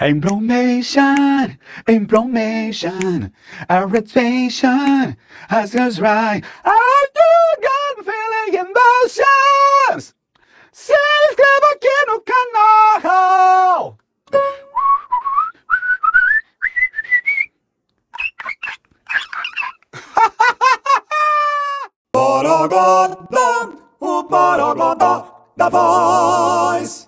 Information, information, a reputation has us right. I do feeling emotions. Se inscreva aqui no canal. Borogodó, o Borogodó da voz.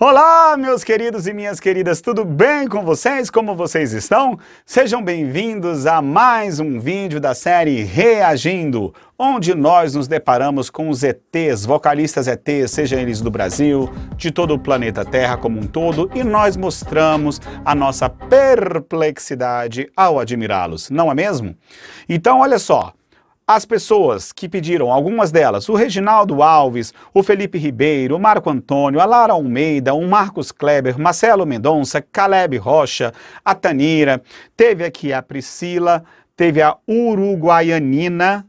Olá, meus queridos e minhas queridas, tudo bem com vocês? Como vocês estão? Sejam bem-vindos a mais um vídeo da série Reagindo, onde nós nos deparamos com os ETs, vocalistas ETs, sejam eles do Brasil, de todo o planeta Terra como um todo, e nós mostramos a nossa perplexidade ao admirá-los, não é mesmo? Então, olha só, as pessoas que pediram, algumas delas, o Reginaldo Alves, o Felipe Ribeiro, o Marco Antônio, a Lara Almeida, o Marcos Kleber, Marcelo Mendonça, Caleb Rocha, a Tanira, teve aqui a Priscila, teve a Uruguaianina,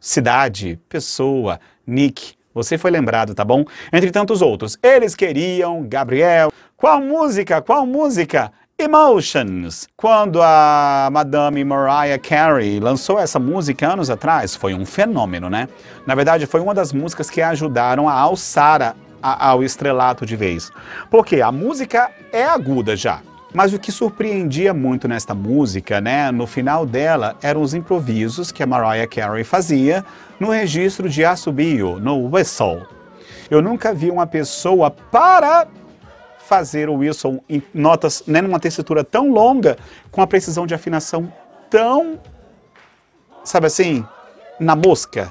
cidade, pessoa, Nick, você foi lembrado, tá bom? Entre tantos outros. Eles queriam, Gabriel, qual música, qual música? Emotions. Quando a Madame Mariah Carey lançou essa música anos atrás, foi um fenômeno, né? Na verdade, foi uma das músicas que ajudaram a alçar a, a, ao estrelato de vez. Porque a música é aguda já. Mas o que surpreendia muito nesta música, né, no final dela, eram os improvisos que a Mariah Carey fazia no registro de assobio, no whistle. Eu nunca vi uma pessoa para fazer o Wilson em notas, né, numa tessitura tão longa, com a precisão de afinação tão, sabe assim, na mosca,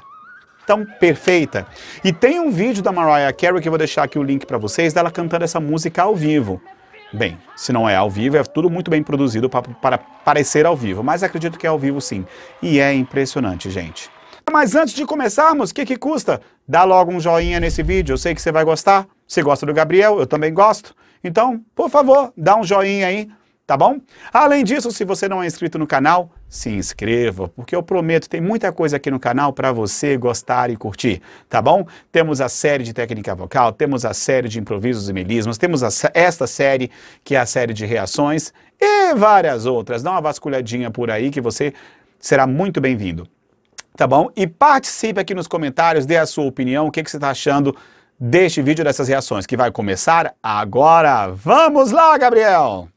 tão perfeita. E tem um vídeo da Mariah Carey que eu vou deixar aqui o link para vocês, dela cantando essa música ao vivo. Bem, se não é ao vivo, é tudo muito bem produzido para, parecer ao vivo, mas acredito que é ao vivo sim. E é impressionante, gente. Mas antes de começarmos, o que, que custa? Dá logo um joinha nesse vídeo, eu sei que você vai gostar. Você gosta do Gabriel, eu também gosto. Então, por favor, dá um joinha aí, tá bom? Além disso, se você não é inscrito no canal, se inscreva, porque eu prometo, tem muita coisa aqui no canal para você gostar e curtir, tá bom? Temos a série de técnica vocal, temos a série de improvisos e melismas, temos a, esta série, que é a série de reações, e várias outras. Dá uma vasculhadinha por aí que você será muito bem-vindo. Tá bom? E participe aqui nos comentários, dê a sua opinião, o que, que você está achando deste vídeo dessas reações, que vai começar agora. Vamos lá, Gabriel!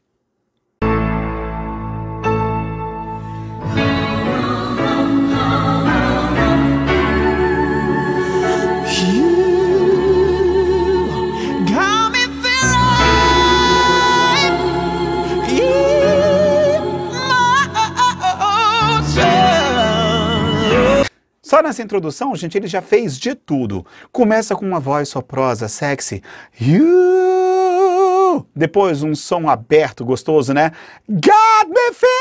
Nessa introdução, gente, ele já fez de tudo. Começa com uma voz soprosa, sexy. You! Depois um som aberto, gostoso, né? Got me feeling!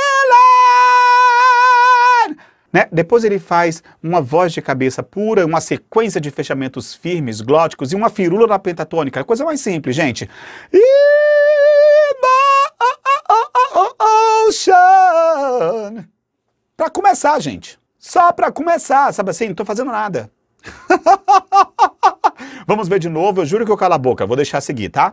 Né? Depois ele faz uma voz de cabeça pura, uma sequência de fechamentos firmes, glóticos e uma firula na pentatônica. Coisa mais simples, gente. Ocean. Para começar, gente. Só para começar, sabe assim, não tô fazendo nada. Vamos ver de novo, eu juro que eu calo a boca, vou deixar seguir, tá?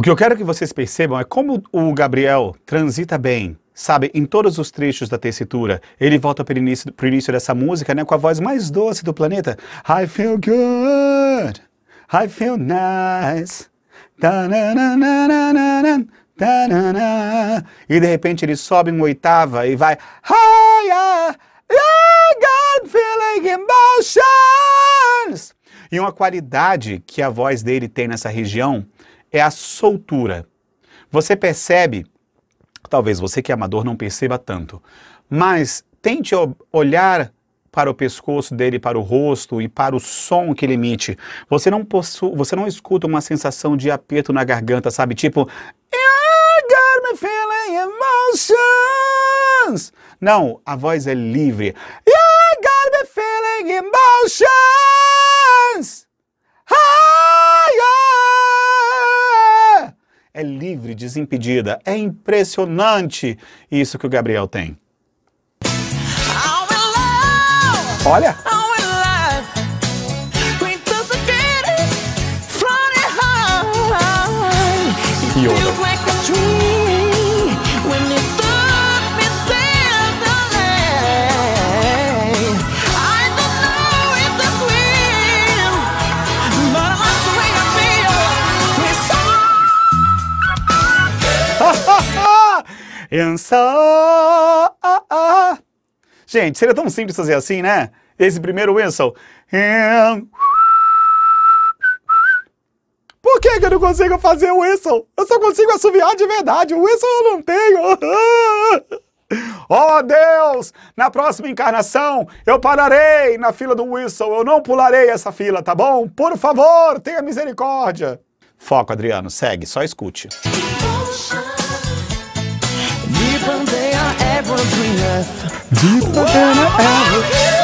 O que eu quero que vocês percebam é como o Gabriel transita bem sabe, em todos os trechos da tessitura. Ele volta para o início, início dessa música, né, com a voz mais doce do planeta. I feel good, I feel nice. E de repente ele sobe uma oitava e vai higher, yeah, God feeling emotions. E uma qualidade que a voz dele tem nessa região é a soltura. Você percebe, talvez você que é amador não perceba tanto, mas tente olhar para o pescoço dele, para o rosto e para o som que ele emite. Você não possui, você não escuta uma sensação de aperto na garganta, sabe? Tipo, I got me feeling emotions. Não, a voz é livre. I got me feeling emotions. É livre, desimpedida. É impressionante isso que o Gabriel tem. Olha! Ah. Gente, seria tão simples fazer assim, né? Esse primeiro whistle. Por que, eu não consigo fazer o whistle? Eu só consigo assoviar de verdade. O whistle eu não tenho. Oh Deus, na próxima encarnação eu pararei na fila do whistle, eu não pularei essa fila, tá bom? Por favor, tenha misericórdia. Foco, Adriano, segue, só escute. Deeper than I ever.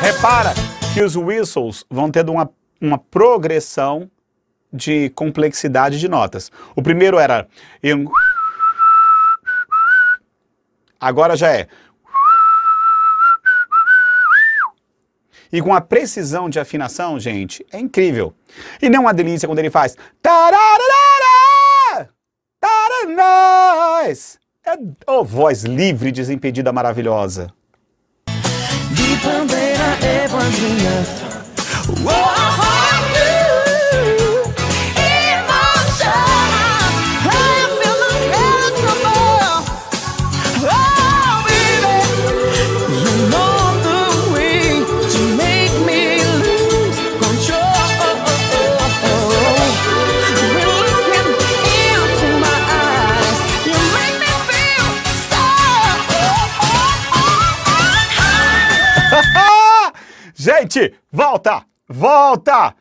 Repara que os whistles vão tendo uma, uma progressão de complexidade de notas. O primeiro era... Agora já é... E com a precisão de afinação, gente, é incrível. E não uma delícia quando ele faz... É oh, voz livre, desimpedida, maravilhosa. something I ever enough. Whoa. Gente, volta! Volta!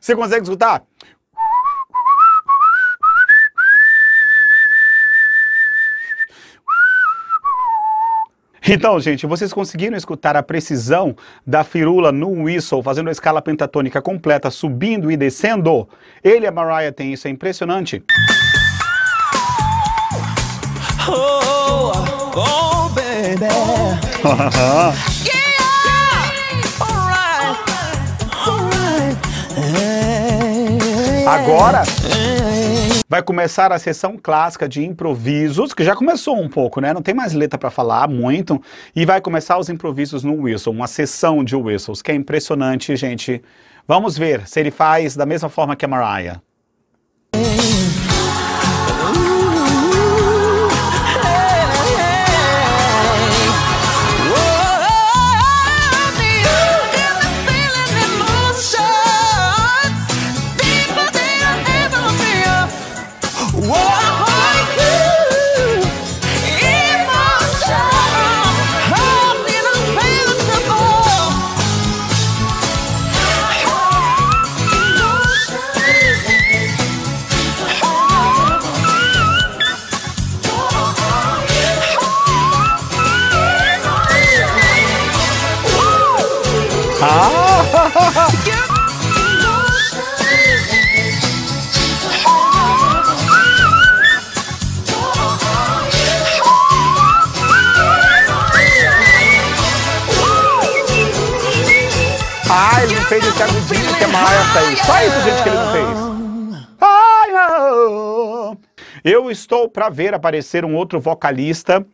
Você consegue escutar? Então, gente, vocês conseguiram escutar a precisão da firula no whistle, fazendo a escala pentatônica completa, subindo e descendo? Ele e a Mariah têm isso, é impressionante. Oh, oh, baby. Agora vai começar a sessão clássica de improvisos, que já começou um pouco, né? Não tem mais letra para falar muito. E vai começar os improvisos no whistle, uma sessão de whistles, que é impressionante, gente. Vamos ver se ele faz da mesma forma que a Mariah. Fez esse agudinho que a Mariah fez. Só isso, gente, que ele não fez. Eu estou para ver aparecer um outro vocalista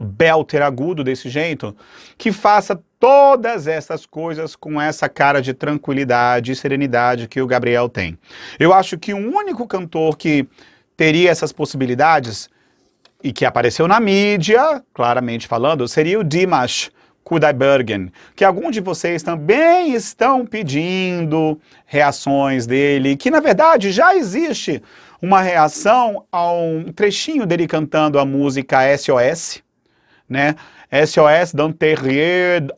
belter agudo desse jeito, que faça todas essas coisas com essa cara de tranquilidade e serenidade que o Gabriel tem. Eu acho que o único cantor que teria essas possibilidades e que apareceu na mídia, claramente falando, seria o Dimash Kudaibergen, que alguns de vocês também estão pedindo reações dele, que na verdade já existe uma reação a um trechinho dele cantando a música SOS, né? SOS d'un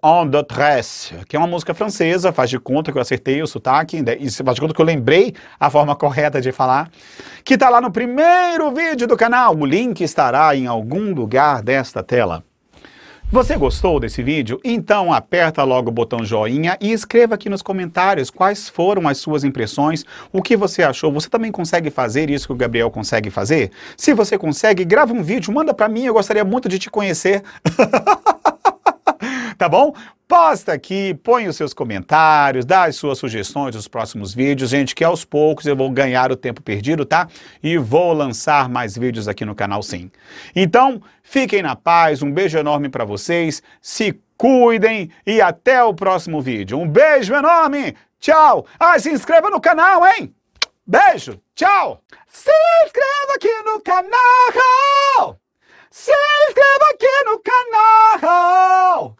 en détresse, que é uma música francesa, faz de conta que eu acertei o sotaque, né? faz de conta que eu lembrei a forma correta de falar, que está lá no primeiro vídeo do canal, o link estará em algum lugar desta tela. Você gostou desse vídeo? Então aperta logo o botão joinha e escreva aqui nos comentários quais foram as suas impressões, o que você achou. Você também consegue fazer isso que o Gabriel consegue fazer? Se você consegue, grava um vídeo, manda para mim, eu gostaria muito de te conhecer. tá bom? Posta aqui, põe os seus comentários, dá as suas sugestões dos próximos vídeos, gente, que aos poucos eu vou ganhar o tempo perdido, tá? E vou lançar mais vídeos aqui no canal sim. Então, fiquem na paz, um beijo enorme para vocês, se cuidem e até o próximo vídeo. Um beijo enorme, tchau! Ah, se inscreva no canal, hein? Beijo, tchau! Se inscreva aqui no canal! Se inscreva aqui no canal!